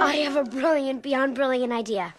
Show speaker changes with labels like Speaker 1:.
Speaker 1: I have a brilliant, beyond brilliant idea.